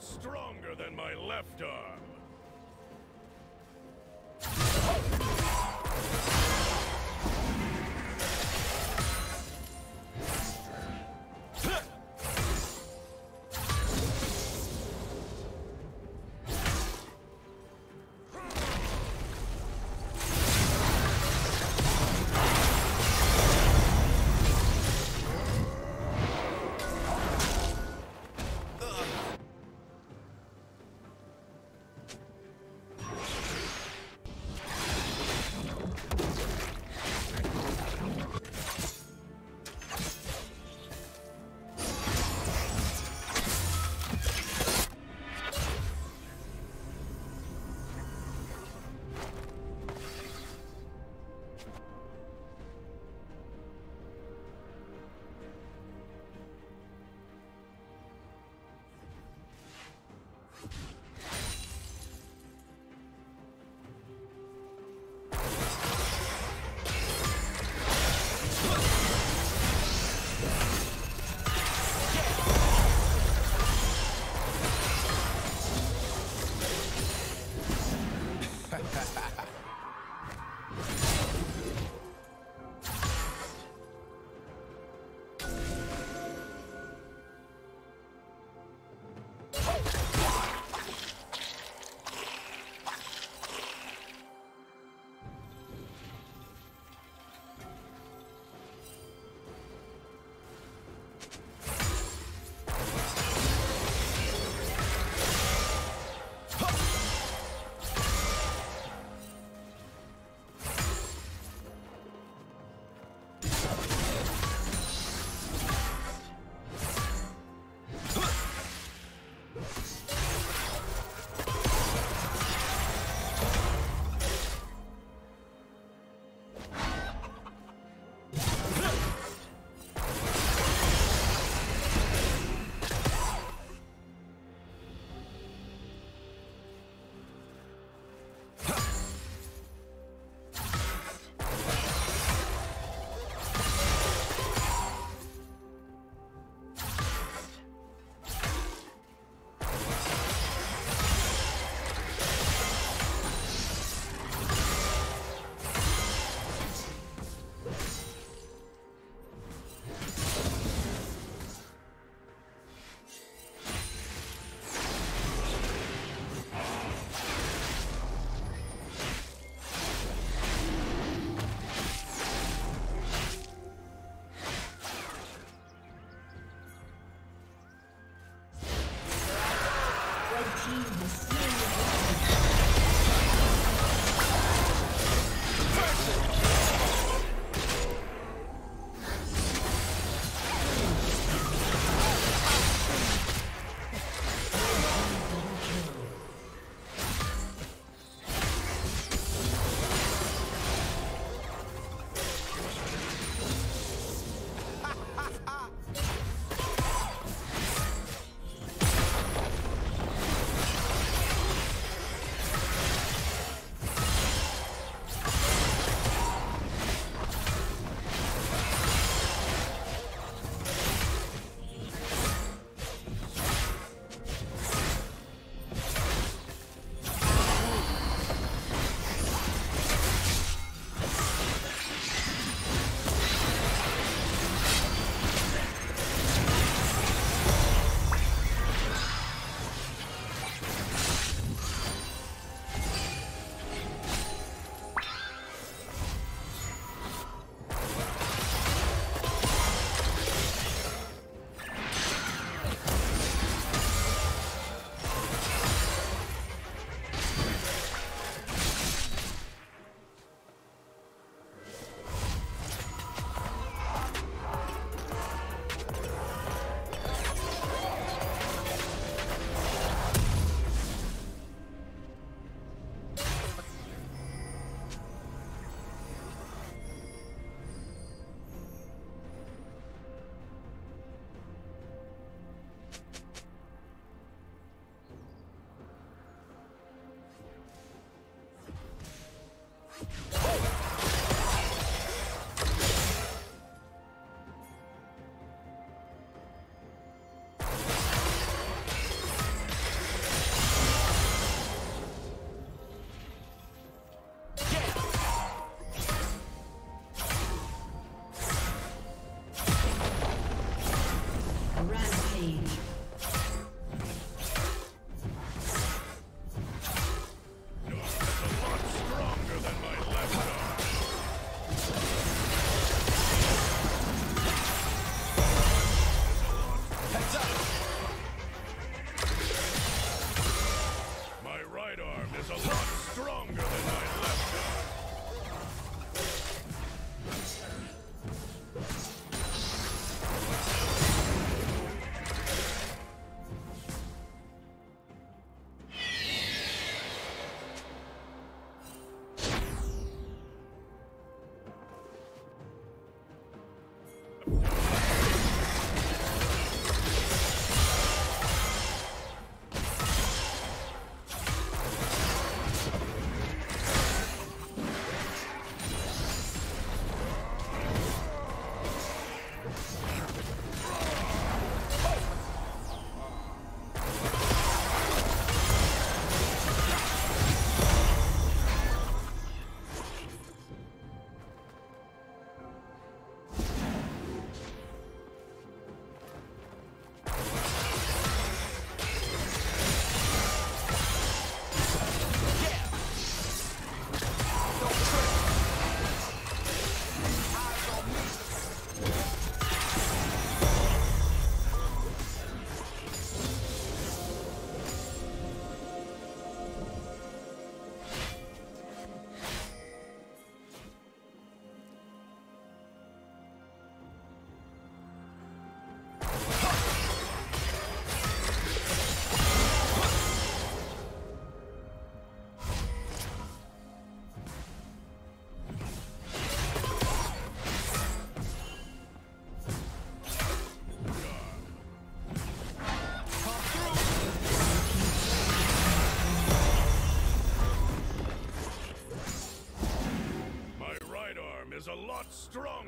Stronger than my left arm. strong.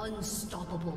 Unstoppable.